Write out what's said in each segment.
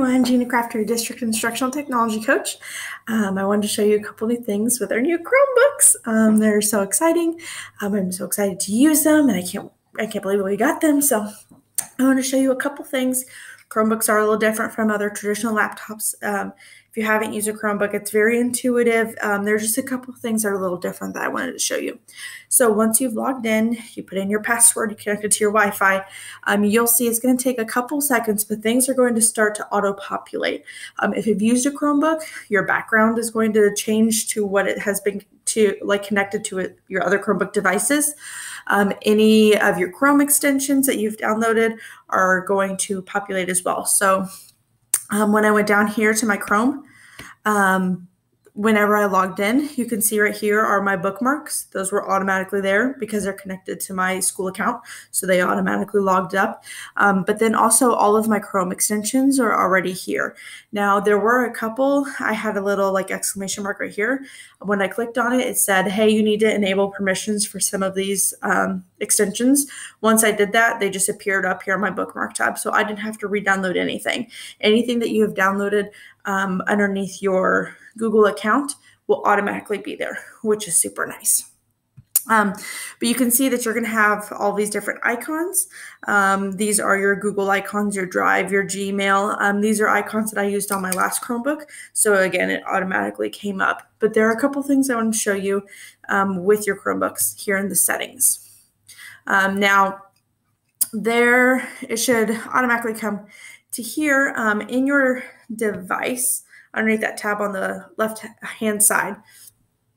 everyone, Gina Crafter, District Instructional Technology Coach. Um, I wanted to show you a couple new things with our new Chromebooks. Um, they're so exciting. Um, I'm so excited to use them, and I can't I can't believe we got them. So I want to show you a couple things. Chromebooks are a little different from other traditional laptops. Um, if you haven't used a Chromebook, it's very intuitive. Um, there's just a couple things that are a little different that I wanted to show you. So once you've logged in, you put in your password, you connect it to your Wi-Fi, um, you'll see it's going to take a couple seconds, but things are going to start to auto-populate. Um, if you've used a Chromebook, your background is going to change to what it has been to like connected to it, your other Chromebook devices. Um, any of your Chrome extensions that you've downloaded are going to populate as well. So um, when I went down here to my Chrome, um, whenever I logged in, you can see right here are my bookmarks. Those were automatically there because they're connected to my school account. So they automatically logged up. Um, but then also all of my Chrome extensions are already here. Now there were a couple, I had a little like exclamation mark right here. When I clicked on it, it said, hey, you need to enable permissions for some of these um, extensions. Once I did that, they just appeared up here on my bookmark tab. So I didn't have to re-download anything. Anything that you have downloaded um, underneath your Google account will automatically be there, which is super nice. Um, but you can see that you're going to have all these different icons. Um, these are your Google icons, your Drive, your Gmail. Um, these are icons that I used on my last Chromebook. So again, it automatically came up. But there are a couple things I want to show you um, with your Chromebooks here in the settings. Um, now, there it should automatically come to here um, in your device underneath that tab on the left hand side,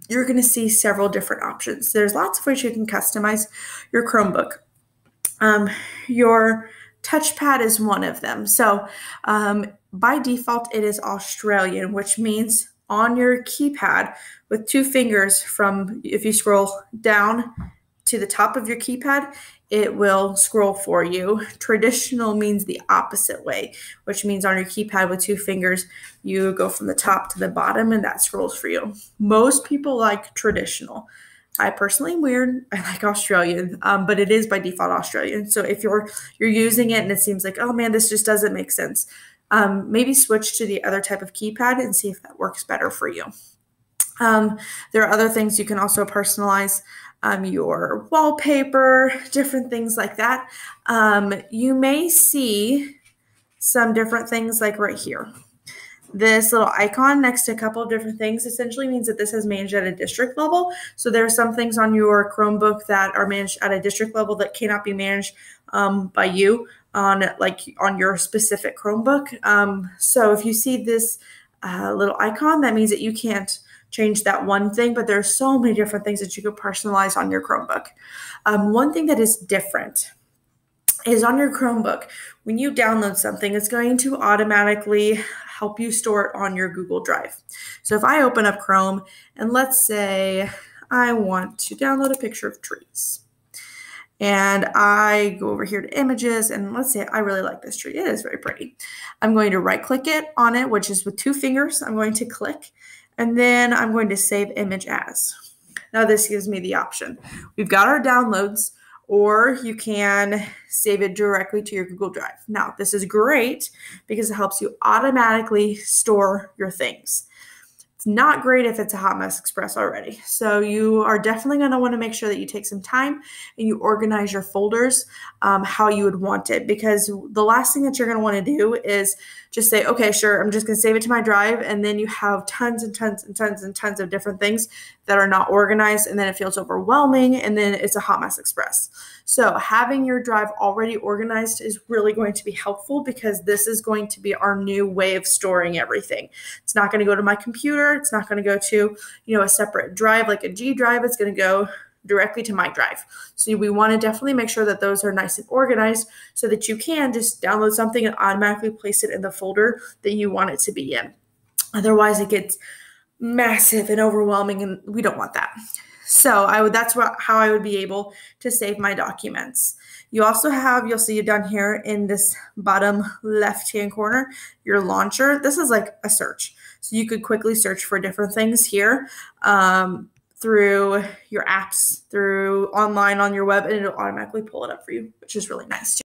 you're going to see several different options. There's lots of ways you can customize your Chromebook. Um, your touchpad is one of them. So um, by default, it is Australian, which means on your keypad with two fingers from, if you scroll down to the top of your keypad, it will scroll for you. Traditional means the opposite way, which means on your keypad with two fingers, you go from the top to the bottom and that scrolls for you. Most people like traditional. I personally am weird. I like Australian, um, but it is by default Australian. So if you're you're using it and it seems like, oh man, this just doesn't make sense, um, maybe switch to the other type of keypad and see if that works better for you. Um, there are other things you can also personalize um, your wallpaper, different things like that. Um, you may see some different things like right here. This little icon next to a couple of different things essentially means that this is managed at a district level. So there are some things on your Chromebook that are managed at a district level that cannot be managed um, by you on like on your specific Chromebook. Um, so if you see this uh, little icon, that means that you can't change that one thing, but there's so many different things that you could personalize on your Chromebook. Um, one thing that is different is on your Chromebook, when you download something, it's going to automatically help you store it on your Google Drive. So if I open up Chrome and let's say I want to download a picture of trees. And I go over here to images and let's say I really like this tree. It is very pretty. I'm going to right click it on it, which is with two fingers. I'm going to click and then I'm going to save image as. Now this gives me the option. We've got our downloads or you can save it directly to your Google Drive. Now, this is great because it helps you automatically store your things. It's not great if it's a hot mess express already. So you are definitely going to want to make sure that you take some time and you organize your folders um, how you would want it because the last thing that you're going to want to do is just say, okay, sure, I'm just going to save it to my drive. And then you have tons and tons and tons and tons of different things that are not organized. And then it feels overwhelming. And then it's a hot mess express. So having your drive already organized is really going to be helpful because this is going to be our new way of storing everything. It's not going to go to my computer. It's not going to go to, you know, a separate drive like a G drive. It's going to go directly to my drive. So we want to definitely make sure that those are nice and organized so that you can just download something and automatically place it in the folder that you want it to be in. Otherwise it gets massive and overwhelming and we don't want that. So I would that's what, how I would be able to save my documents. You also have, you'll see down here in this bottom left-hand corner, your launcher. This is like a search. So you could quickly search for different things here. Um, through your apps, through online on your web, and it'll automatically pull it up for you, which is really nice too.